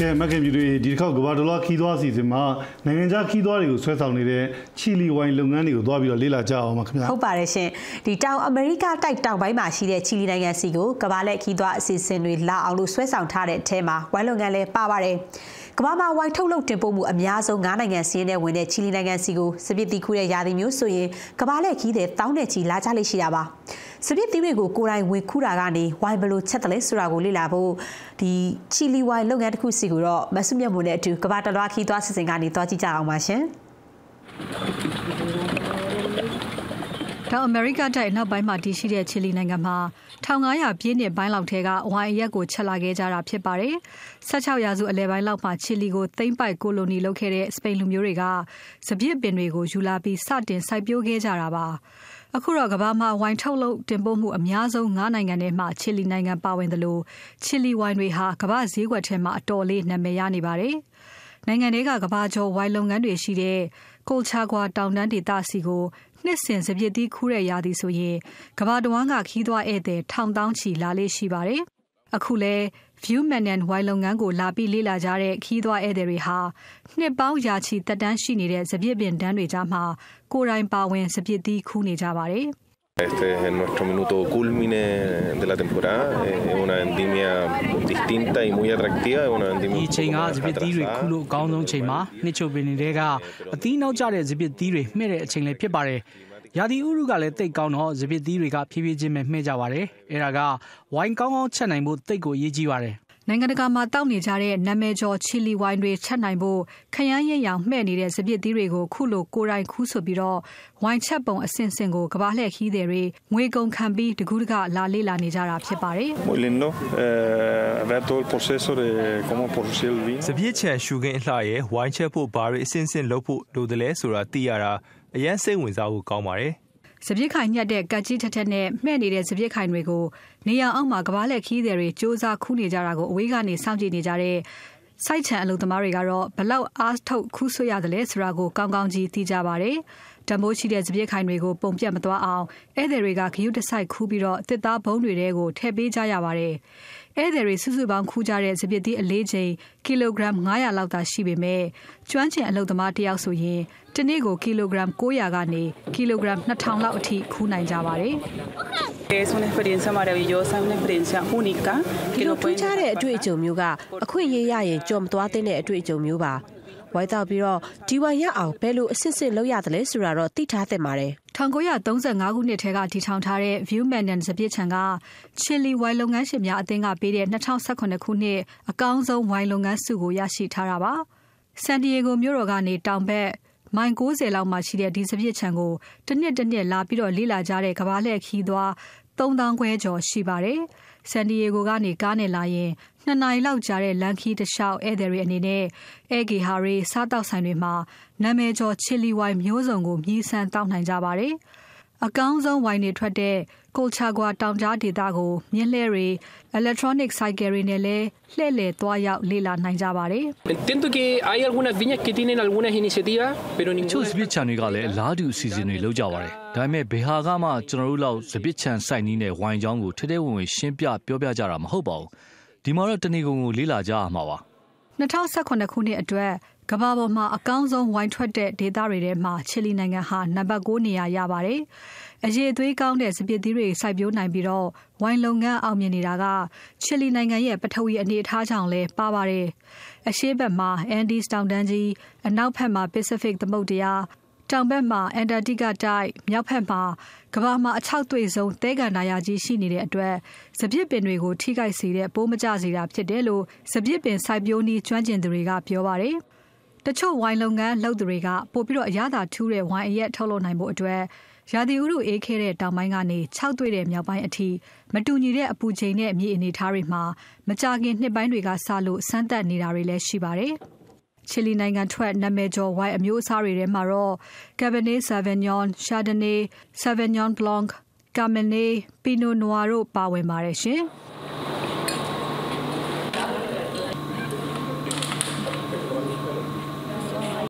ကဲမခင်ပြည်တွေဒီတစ်ခေါက်ကဘာဒေါ်လာခီးသွားစီစဉ်မှာနိုင်ငံခြားခီးသွားတွေကိုဆွဲဆောင်နေတဲ့ချီလီဝိုင်လုပ်ငန်းတွေကိုသွားပြီးတော့လေ့လာကြအောင်ပါခင်ဗျာဟုတ်ပါတယ်ရှင်ဒီတောင်အမေရိကတိုက်တောင်ပိုင်းမှာရှိတဲ့ချီလီနိုင်ငံစီကိုကမ္ဘာလက်ခီးသွားအစီအစဉ်တွေလာအောင်လို့ဆွဲဆောင်ထားတဲ့အထဲမှာဝိုင်းလုပ်ငန်းလည်းပါပါတယ်ကမ္ဘာမှာဝိုင်ထုတ်လုပ်တင်ပို့မှုအများဆုံး9နိုင်ငံစီးရင်နဲ့ဝင်တဲ့ချီလီနိုင်ငံစီကိုစပစ်တီခူးတဲ့ယာတီမျိုးဆိုရင်ကမ္ဘာလက်ခီးတဲ့တောင်းတဲ့ချီလာကြလိမ့်ရှိတာပါ စပစ်တီတွေကိုကိုယ်တိုင်ဝင်ခူးတာကနေဝိုင်ဘလို့ချက်တယ်လဲဆိုတာကိုလေ့လာဖို့ဒီချီလီဝိုင်လုပ်ငန်းတစ်ခုစီကိုတော့မဆုမြတ်မွန်နဲ့အတူကမ္ဘာတလွားခီးသွားစီစဉ်ကနေသွားကြည့်ကြအောင်ပါရှင်။တောင်အမေရိကတိုက်နောက်ပိုင်းမှာတည်ရှိတဲ့ချီလီနိုင်ငံမှာ1500ပြည့်နှစ်ပိုင်းလောက်ထဲကဝိုင်အရက်ကိုချက်လာခဲ့ကြတာဖြစ်ပါတယ်။16ရာစုအလယ်ပိုင်းလောက်မှာချီလီကိုသိမ်းပိုက်ကိုလိုနီလုပ်ခဲ့တဲ့စပိန်လူမျိုးတွေကစပြစ်ပင်တွေကိုယူလာပြီးစတင်စိုက်ပျိုးခဲ့ကြတာပါ။ အခုတော့ကမ္ဘာမှာဝိုင်ထုတ်လုပ်တင်ပို့မှုအများဆုံး9နိုင်ငံထဲမှာချီလီနိုင်ငံပါဝင်တယ်လို့ချီလီဝိုင်တွေဟာကမ္ဘာဈေးကွက်ထဲမှာအတော်လေးနာမည်ရနေပါတယ်။နိုင်ငံတွေကကမ္ဘာကျော်ဝိုင်လုပ်ငန်းတွေရှိတဲ့ကိုချာကွာတောင်တန်းဒေသစီကိုနှစ်စဉ်စပြစ်တီးခူးတဲ့ရာသီဆိုရင်ကဘာတဝမ်းကခီးသွားဧည့်သည်ထောင်တောင်းချီလာလေးရှိပါတယ်။ အခုလဲ View Manan ဝိုင်လုပ်ငန်းကိုလာပြီးလေ့လာကြတဲ့ခီးသွားဧည့်သည်တွေဟာ နှစ်ပေါင်းရာချီတက်တန်းရှိနေတဲ့စပြစ်ပင်တန်းတွေကြားမှာ ကိုယ်တိုင်ပါဝင်စပြစ်တီးခူးနေကြပါတယ်။ Este es nuestro minuto culmine de la temporada. Es una vendimia distinta y muy atractiva. Es una ဒီ vendimia အချိန်ကစပစ်သီးတွေခူးလို့အကောင်းဆုံးချိန်မှာနှစ်ချုပ်ပင်တွေက အသီးနောက်ကျတဲ့စပစ်သီးတွေမှဲ့တဲ့အချိန်လည်းဖြစ်ပါတယ်။ ရာသီဥတုကလည်းတိတ်ကောင်းတော့စပစ်သီးတွေကဖြည်းဖြည်းချင်းပဲမှဲ့ကြပါတယ်။အဲဒါကဝိုင်းကောင်းကောင်းချက်နိုင်ဖို့တိတ်ကိုအရေးကြီးပါတယ်။နိုင်ငံတကာမှာတောက်နေကြတဲ့နာမည်ကျော်ချီလီဝိုင်းတွေချက်နိုင်ဖို့ခရမ်းရင်ရောင်မှဲ့နေတဲ့စပစ်သီးတွေကိုခုလိုကိုယ်တိုင်ခူးဆိုပြီးတော့ဝိုင်းချက်ပုံအစင်စင်ကိုကဘာလှည့်ခီးတွေငွေကုန်ခံပြီးတကူးတကလာလေးလာနေကြတာဖြစ်ပါတယ်။ muy lindo eh, ver todo el proceso de cómo producir el vino. စပြည့်ချံရှူခင်းအလှရဲ့ဝိုင်းချက်ဖို့ဘာတွေအစင်းစင်းလုပ်ဖို့လိုတယ်လဲဆိုတာသိရတာ အရန်စိတ်ဝင်စားဖို့ကောင်းပါတယ်စပြစ်ခိုင်ညက်တဲ့ကတ်ကြီးထက်ထက်နဲ့မှဲ့နေတဲ့စပြစ်ခိုင်တွေကိုနေရအောင်မှာကဘာလက်ခီးတွေစ조사ခူးနေကြတာကိုအဝေးကနေစောင့်ကြည့်နေကြတဲ့စိုက်ချံအလုပ်သမားတွေကတော့ဘလောက်အားထုတ်ခူးဆွရတယ်လဲဆိုတာကိုကောင်းကောင်းကြီးသိကြပါတယ်။တမိုးရှိတဲ့စပြည့်ခိုင်တွေကိုပုံပြတ်မသွားအောင်ဧည့်သည်တွေကဂရုတစိုက်ခူးပြီးတော့တစ်သားဘုံတွေတဲကိုထည့်ပေးကြရပါတယ်။ ဧည့်သည်တွေစုစုပေါင်းခူးကြတဲ့စပြည့်သီးအလေးချိန်ကီလိုဂရမ်900လောက်သာရှိပေမဲ့ကျွမ်းကျင်အလုပ်သမားတယောက်ဆိုရင်တနေ့ကိုကီလိုဂရမ်900ကနေကီလိုဂရမ်2000လောက်အထိခူးနိုင်ကြပါတယ်။ Es una experiencia maravillosa, una experiencia única ဒီ que လို no ထူး pueden ခြားတဲ့အတွေ့အကြုံမျိုးကအခွင့်အရေးရရင်ကြော်မသွားသင့်တဲ့အတွေ့အကြုံမျိုးပါ ဝိုင်းတော့ပြီးတော့ဒီဝိုင်ရအောင်ဘယ်လိုအစစ်စစ်လုပ်ရတယ်လဲဆိုတာတော့သိထားသင့်ပါတယ်1935ခုနှစ်ထဲကတည်ထောင်ထားတဲ့ View Manan စပြစ်ချံကချီလီဝိုင်လုပ်ငန်းရှင်များအသင်းကပေးတဲ့2018ခုနှစ်အကောင်းဆုံးဝိုင်လုပ်ငန်းဆုကိုရရှိထားတာပါ။ San Diego မြို့တော်ကနေတောင်ဘက်မိုင်90လောက်မှာရှိတဲ့ဒီစပြစ်ချံကိုတစ်နှစ်တစ်နှစ်လာပြီးတော့လေ့လာကြတဲ့ကဘာလှည့်ခီးသွား 3000ခွဲကျော်ရှိပါတယ်။ San Diego ကနေကားနဲ့လာရင်နှစ်နိုင်လောက်ကြာတဲ့လန်ခီးတစ်လျှောက် ဧည့်သည်တွေအနေနဲ့အဲဂီဟာရီစားတောက်ဆိုင်တွေမှာ နာမည်ကျော်ချီလီဝိုင်မျိုးစုံကို မြည်ဆန်းတောက်နိုင်ကြပါတယ်။ အကောင်းဆုံးဝိုင်တွေထွက်တဲ့ကိုချာကွာတောင်ကြားဒေသကို မြင်းလှဲတွေ electronic cycle တွေနဲ့လည်း လှည့်လည်သွားရောက် လေ့လာနိုင်ကြပါတယ်။ Entiendo que hay algunas viñas que tienen algunas iniciativas, pero ချို့ ninguna စပစ်ချန်တွေကလည်း အလားတူအစီအစဉ်တွေလုပ်ကြပါတယ်။ဒါပေမဲ့ ဘယ်ဟာကမှ ကျွန်တော်တို့လောက် စပစ်ချန်စိုက်နီးနဲ့ ဝိုင်ချောင်းကို ထဲထဲဝင်ဝင် ရှင်းပြပြောပြကြတာမဟုတ်ပါဘူး။ဒီမှာတော့တဏီကုံကို လေးလာကြရမှာပါ။2018ခုနှစ်အတွက် ကမ္ဘာပေါ်မှာအကောင်းဆုံးဝိုင်းထွက်တဲ့ဒေသတွေထဲမှာချီလီနိုင်ငံဟာနံပါတ်9နေရာရပါတယ်။အရေးအသွေးကောင်းတဲ့စပစ်သီးတွေစိုက်ပျိုးနိုင်ပြီးတော့ဝိုင်းလုပ်ငန်းအောင်မြင်နေတာကချီလီနိုင်ငံရဲ့ပထဝီအနေအထားကြောင့်လည်းပါပါတယ်။အရှေ့ဘက်မှာ Andes တောင်တန်းကြီးအနောက်ဘက်မှာ Pacific သမုဒ္ဒရာတောင်ဘက်မှာအန်တာတိကတိုက်မြောက်ဘက်မှာကမ္ဘာမှာအချောက်သွေ့ဆုံးသဲကန်နာယာကြီးရှိနေတဲ့အတွက်စပြစ်ပင်တွေကိုထိခိုက်စေတဲ့ပိုးမကျစေတာဖြစ်တယ်လို့စပြစ်ပင်စိုက်ပျိုးနည်းကျွမ်းကျင်သူတွေကပြောပါတယ်။ တချို့ဝိုင်လုပ်ငန်းလုပ်သူတွေကပို့ပြီးတော့အရသာထူးတဲ့ဝိုင်အရက်ထုတ်လုပ်နိုင်ဖို့အတွက်ရာသီဥတုအေးခဲတဲ့တောင်ပိုင်းကနေခြောက်သွေ့တဲ့မြောက်ပိုင်းအထိမတူညီတဲ့အပူချိန်နဲ့မြေအနေထားတွေမှာမကြခင်နှစ်ပိုင်းတွေကစလို့စမ်းသပ်နေတာတွေလည်းရှိပါတယ်။ချီလီနိုင်ငံထွက်နာမည်ကျော်ဝိုင်အမျိုးအစားတွေထဲမှာတော့ Cabernet Sauvignon, Chardonnay, Sauvignon Blanc, Cabernet, Pinot Noir တို့ပါဝင်ပါတယ်ရှင်။